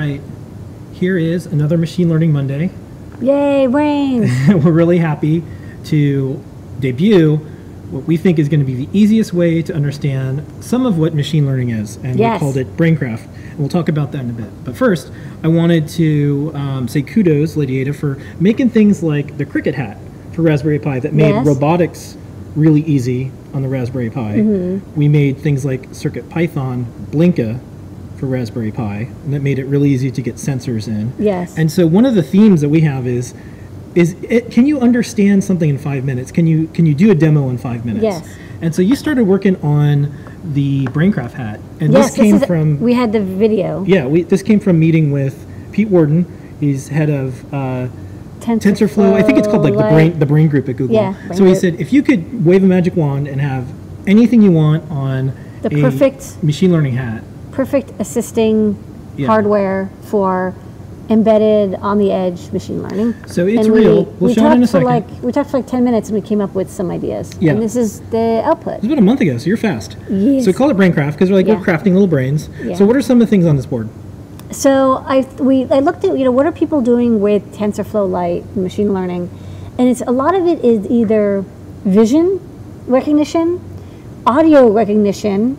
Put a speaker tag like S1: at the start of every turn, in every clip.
S1: right, here is another Machine Learning Monday.
S2: Yay, brains!
S1: We're really happy to debut what we think is going to be the easiest way to understand some of what machine learning is, and
S2: Yes.
S1: we called it Braincraft. And we'll talk about that in a bit. But first, I wanted to um, say kudos, Lady Ada, for making things like the Crickit hat for Raspberry Pi that made
S2: Yes.
S1: robotics really easy on the Raspberry Pi.
S2: Mm-hmm.
S1: We made things like CircuitPython Blinka for Raspberry Pi, and that made it really easy to get sensors in.
S2: Yes.
S1: And so one of the themes that we have is is it, can you understand something in five minutes? Can you can you do a demo in five minutes?
S2: Yes.
S1: And so you started working on the Braincraft hat, and
S2: yes,
S1: this came
S2: is,
S1: from
S2: We had the video.
S1: yeah, we this came from meeting with Pete Warden. He's head of uh, TensorFlow. I think it's called like the brain the brain group at Google.
S2: Yeah, Brain
S1: so he
S2: Group.
S1: said if you could wave a magic wand and have anything you want on
S2: The perfect-
S1: machine learning hat.
S2: Perfect assisting
S1: Yeah.
S2: hardware for embedded on the edge machine learning.
S1: So it's
S2: And
S1: real.
S2: We,
S1: We'll
S2: we
S1: show it in a
S2: talked for
S1: second.
S2: like we talked for like ten minutes and we came up with some ideas.
S1: Yeah.
S2: And this is the output.
S1: It was about a month ago, so you're fast.
S2: Yes.
S1: So we call it Braincraft because we're like
S2: Yeah.
S1: we're crafting little brains.
S2: Yeah.
S1: So what are some of the things on this board?
S2: So I we I looked at you know what are people doing with TensorFlow Lite machine learning, and it's a lot of it is either vision recognition, audio recognition,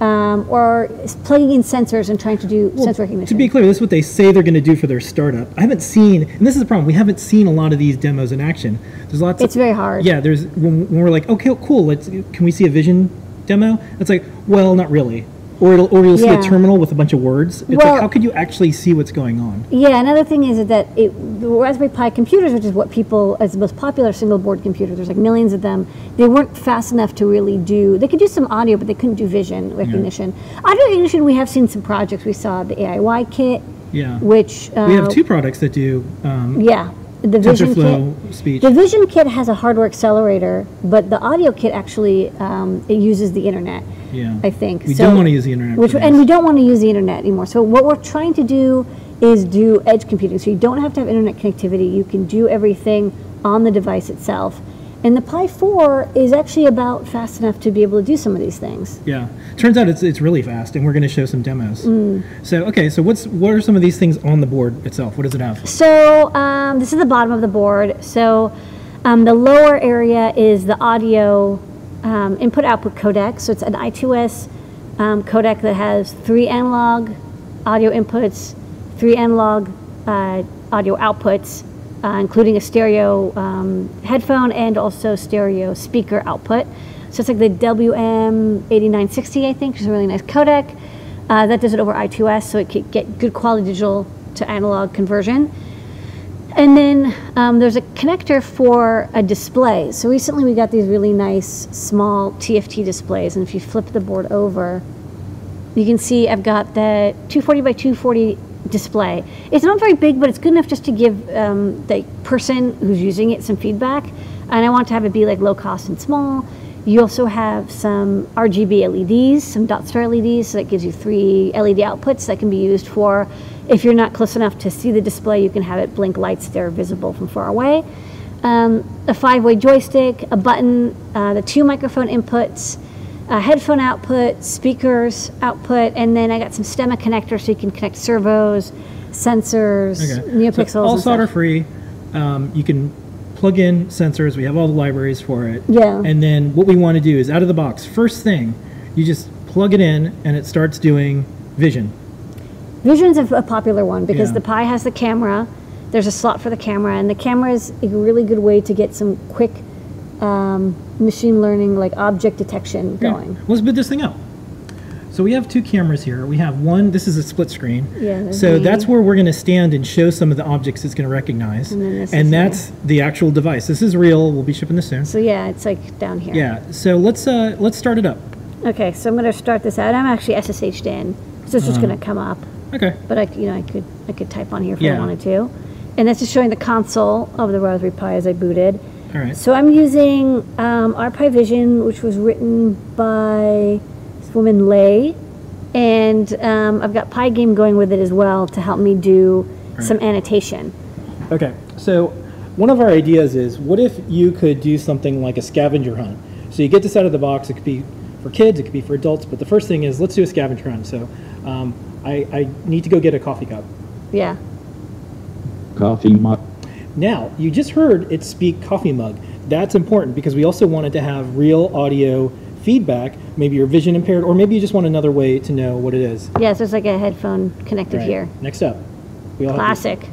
S2: um, or plugging in sensors and trying to do sense recognition.
S1: To be clear, this is what they say they're going to do for their startup. I haven't seen, and this is the problem. We haven't seen a lot of these demos in action. There's lots.
S2: it's
S1: of,
S2: very hard.
S1: Yeah, there's when, when we're like, okay, cool. Let's can we see a vision demo? It's like, well, not really. Or it'll, or you'll see a terminal with a bunch of words. It's
S2: Well-
S1: like, how could you actually see what's going on?
S2: Yeah, another thing is that it, the Raspberry Pi computers, which is what people, as the most popular single board computer, there's like millions of them, they weren't fast enough to really do, they could do some audio, but they couldn't do vision recognition. Audio recognition, we have seen some projects. We saw the AIY kit,
S1: Yeah.
S2: which. Uh,
S1: we have two products that do um,
S2: Yeah, the vision kit.
S1: Speech.
S2: The Vision Kit has a hardware accelerator, but the audio kit actually um, it uses the internet.
S1: Yeah.
S2: I think
S1: We
S2: So-
S1: don't want to use the internet.
S2: Which and we don't want to use the internet anymore. So what we're trying to do is do edge computing. So you don't have to have internet connectivity. You can do everything on the device itself. And the Pi 4 is actually about fast enough to be able to do some of these things.
S1: Yeah, turns out it's it's really fast, and we're going to show some demos.
S2: Mm.
S1: So okay, so what's what are some of these things on the board itself? What does it have?
S2: So um, this is the bottom of the board. So um, the lower area is the audio um, input output codec. So it's an I2S um, codec that has three analog audio inputs, three analog uh, audio outputs, uh, including a stereo um, headphone and also stereo speaker output. So it's like the WM8960, I think, which is a really nice codec. Uh, that does it over I2S, so it can get good quality digital to analog conversion. And then um, there's a connector for a display. So recently we got these really nice small TFT displays, and if you flip the board over, you can see I've got the 240 by 240 display. It's not very big, but it's good enough just to give um, the person who's using it some feedback. And I want to have it be like low cost and small. You also have some RGB LEDs, some dot star LEDs, so that gives you three LED outputs that can be used for if you're not close enough to see the display, you can have it blink lights that are visible from far away. Um, a five-way joystick, a button, uh, the two microphone inputs, a headphone output, speakers output, and then I got some stemma connectors so you can connect servos, sensors,
S1: Okay.
S2: neopixels.
S1: So all solder
S2: stuff.
S1: free. Um, you can plug in sensors. We have all the libraries for it.
S2: Yeah.
S1: And then what we want to do is out of the box, first thing, you just plug it in and it starts doing vision.
S2: Vision's a, a popular one because
S1: Yeah.
S2: the Pi has the camera. There's a slot for the camera, and the camera is a really good way to get some quick um, machine learning, like object detection
S1: Yeah.
S2: going.
S1: Let's boot this thing up. So we have two cameras here. We have one, this is a split screen.
S2: Yeah,
S1: So that's where we're going to stand and show some of the objects it's going to recognize.
S2: And
S1: And that's the actual device. This is real. We'll be shipping this soon.
S2: So yeah, it's like down here.
S1: Yeah. So let's uh, let's start it up.
S2: Okay, so I'm going to start this out. I'm actually SSH'd in, so it's just going to come up.
S1: Okay.
S2: But I, you know, I could I could type on here if
S1: Yeah.
S2: I wanted to, and that's just showing the console of the Raspberry Pi as I booted.
S1: All right.
S2: So I'm using um, RPi Vision, which was written by this woman Leigh, and um, I've got Pygame going with it as well to help me do some annotation.
S1: Okay, so one of our ideas is what if you could do something like a scavenger hunt? So you get this out of the box, it could be for kids, it could be for adults, but the first thing is let's do a scavenger hunt. So um, I, I need to go get a coffee cup.
S2: Yeah.
S3: Coffee mug.
S1: Now, you just heard it speak coffee mug. That's important because we also wanted to have real audio feedback. Maybe you're vision impaired, or maybe you just want another way to know what it is.
S2: Yeah, so there's like a headphone connected
S1: Right.
S2: here.
S1: Next up. We all have
S2: Classic.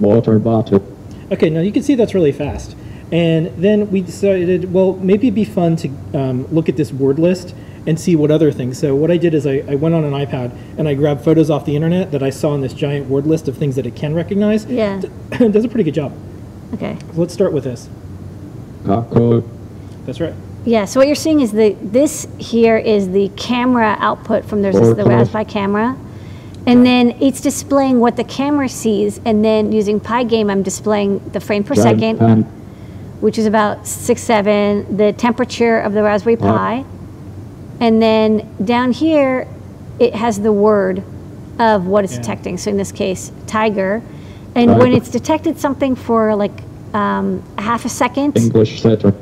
S3: Water bottle.
S1: Okay, now you can see that's really fast. And then we decided, well, maybe it'd be fun to um, look at this word list and see what other things. So what I did is I, I went on an iPad and I grabbed photos off the internet that I saw in this giant word list of things that it can recognize.
S2: Yeah.
S1: It does a pretty good job.
S2: Okay.
S1: So let's start with this.
S3: Cockroach.
S1: That's right.
S2: Yeah, so what you're seeing is the, this here is the camera output from there's this, the Raspberry camera. And then it's displaying what the camera sees, and then using Pygame, I'm displaying the frame per
S3: giant
S2: second,
S3: pan.
S2: which is about six, seven, the temperature of the Raspberry
S3: Wow.
S2: Pi. And then down here, it has the word of what it's
S1: Yeah.
S2: detecting. So in this case, tiger. And when it's detected something for like um, half a second
S3: English setter.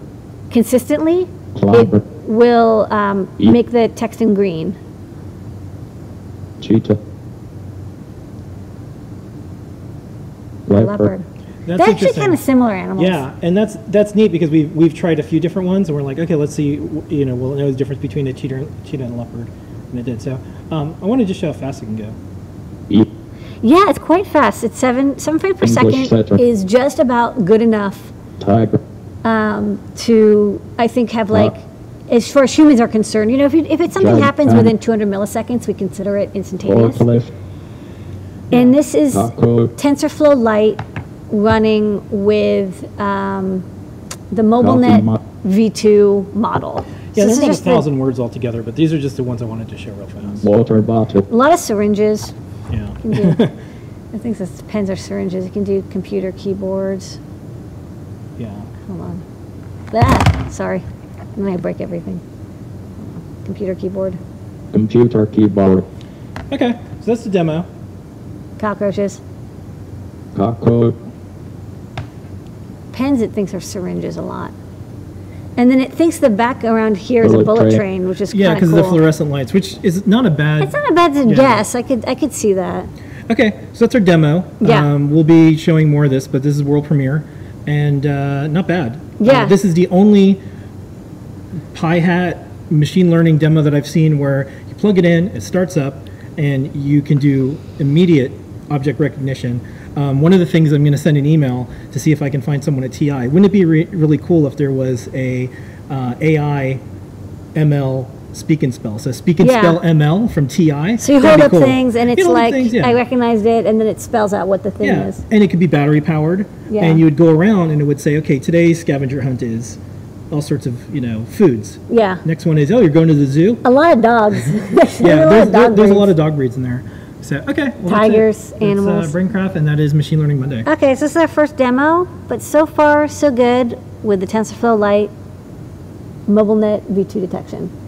S2: consistently, it will um,
S3: Eat.
S2: make the text in green.
S3: Cheetah.
S2: Leopard.
S1: That's
S2: They're actually kind of similar animals.
S1: Yeah, and that's that's neat because we've we've tried a few different ones, and we're like, okay, let's see, you know, we'll know the difference between a cheetah, cheetah and a leopard, and it did. So um, I want to just show how fast it can go.
S2: Yeah, it's quite fast. It's seven seven frames per
S3: English
S2: second
S3: setter.
S2: is just about good enough
S3: Tiger.
S2: um, to I think have like
S3: Wow.
S2: as far as humans are concerned. You know, if, you, if it something
S3: Giant
S2: happens
S3: fan.
S2: within 200 milliseconds, we consider it instantaneous.
S3: Forklift.
S2: And this is TensorFlow Lite running with um, the MobileNet
S3: mug.
S2: V2 model.
S1: Yeah,
S2: So
S1: there's
S2: this is
S1: about a
S2: just the-
S1: thousand words altogether, but these are just the ones I wanted to show real fast.
S3: Water bottle.
S2: a lot of syringes.
S1: Yeah.
S2: You do- I think this pens are syringes. You can do computer keyboards.
S1: Yeah.
S2: Hold on. That, sorry. I'm going to break everything. Computer keyboard.
S3: Computer keyboard.
S1: Okay, so that's the demo.
S2: Cockroaches.
S3: Cockroach.
S2: Pens it thinks are syringes a lot. And then it thinks the back around here is a
S3: Bullet
S2: bullet
S3: train.
S2: train, which is
S1: Yeah,
S2: kind
S1: because
S2: of
S1: of
S2: cool.
S1: the fluorescent lights, which is not a bad.
S2: it's not a bad
S1: Yeah.
S2: guess. I could I could see that.
S1: Okay, so that's our demo.
S2: Yeah.
S1: Um, we'll be showing more of this, but this is world premiere, and uh, not bad.
S2: Yeah.
S1: Uh, this is the only Pi Hat machine learning demo that I've seen where you plug it in, it starts up, and you can do immediate object recognition. Um, one of the things I'm going to send an email to see if I can find someone at TI. Wouldn't it be re- really cool if there was a uh, AI ML speak and spell? So speak and
S2: Yeah.
S1: spell ML from TI.
S2: So you
S1: That'd
S2: hold up
S1: cool.
S2: things and it's like
S1: things, yeah.
S2: I recognized it and then it spells out what the thing
S1: Yeah,
S2: is.
S1: and it could be battery powered.
S2: Yeah.
S1: And you would go around and it would say, okay, today's scavenger hunt is all sorts of, you know, foods.
S2: Yeah.
S1: Next one is, oh, you're going to the zoo.
S2: A lot of dogs. There's
S1: yeah,
S2: a lot
S1: there's,
S2: of
S1: there-
S2: dog
S1: there's a
S2: breeds.
S1: lot of dog breeds in there. So, okay. well.
S2: Tigers, animals.
S1: Uh, Braincraft, and that is Machine Learning Monday.
S2: Okay, so this is our first demo, but so far so good with the TensorFlow Lite MobileNet V2 detection.